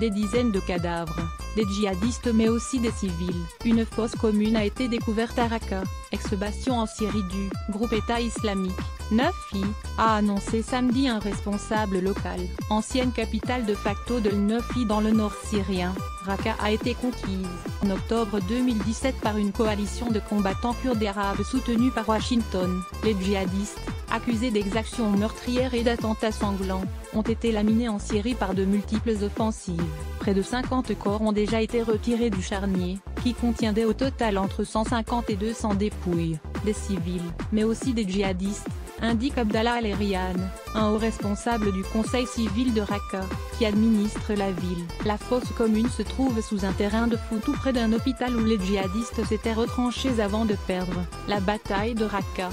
des dizaines de cadavres, des djihadistes mais aussi des civils. Une fosse commune a été découverte à Raqqa, ex-bastion en Syrie du groupe État islamique. Neuf filles, a annoncé samedi un responsable local. Ancienne capitale de facto de Neuf dans le nord syrien, Raqqa a été conquise en octobre 2017 par une coalition de combattants kurdes arabes soutenus par Washington. Les djihadistes, accusés d'exactions meurtrières et d'attentats sanglants, ont été laminés en Syrie par de multiples offensives. Près de 50 corps ont déjà été retirés du charnier, qui contiendait au total entre 150 et 200 dépouilles, des civils, mais aussi des djihadistes, indique Abdallah Al-Erian, un haut responsable du conseil civil de Raqqa, qui administre la ville. La fosse commune se trouve sous un terrain de foot tout près d'un hôpital où les djihadistes s'étaient retranchés avant de perdre la bataille de Raqqa.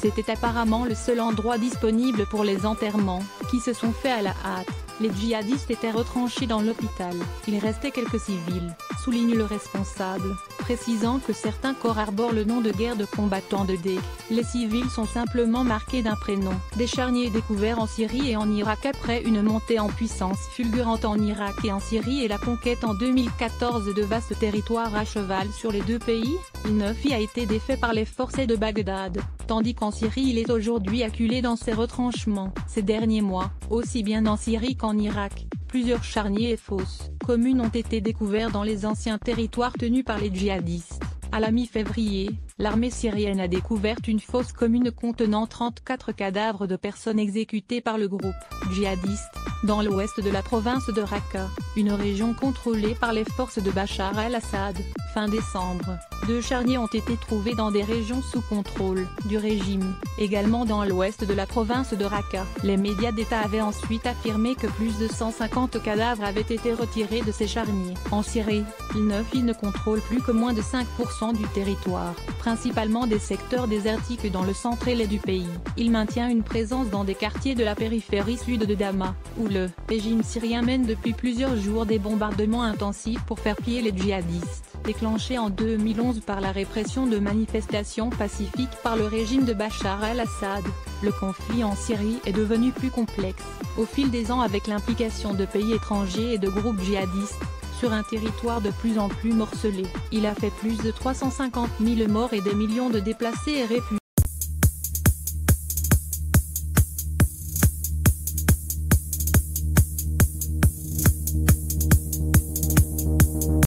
C'était apparemment le seul endroit disponible pour les enterrements, qui se sont faits à la hâte. Les djihadistes étaient retranchés dans l'hôpital. Il restait quelques civils, souligne le responsable, précisant que certains corps arborent le nom de guerre de combattants de D. Les civils sont simplement marqués d'un prénom. Des charniers découverts en Syrie et en Irak après une montée en puissance fulgurante en Irak et en Syrie et la conquête en 2014 de vastes territoires à cheval sur les deux pays, Neuf a été défait par les forces de Bagdad, tandis qu'en Syrie il est aujourd'hui acculé dans ses retranchements. Ces derniers mois, aussi bien en Syrie qu'en Irak, plusieurs charniers et fosses communes ont été découverts dans les anciens territoires tenus par les djihadistes. À la mi-février, l'armée syrienne a découvert une fosse commune contenant 34 cadavres de personnes exécutées par le groupe djihadiste, dans l'ouest de la province de Raqqa, une région contrôlée par les forces de Bachar el-Assad. Fin décembre, deux charniers ont été trouvés dans des régions sous contrôle du régime, également dans l'ouest de la province de Raqqa. Les médias d'État avaient ensuite affirmé que plus de 150 cadavres avaient été retirés de ces charniers. En Syrie, il ne contrôle plus que moins de 5% du territoire, principalement des secteurs désertiques dans le centre et l'est du pays. Il maintient une présence dans des quartiers de la périphérie sud de Dama, où le régime syrien mène depuis plusieurs jours des bombardements intensifs pour faire plier les djihadistes déclenché en 2011 par la répression de manifestations pacifiques par le régime de Bachar el-Assad, le conflit en Syrie est devenu plus complexe, au fil des ans avec l'implication de pays étrangers et de groupes djihadistes, sur un territoire de plus en plus morcelé. Il a fait plus de 350 000 morts et des millions de déplacés et réfugiés.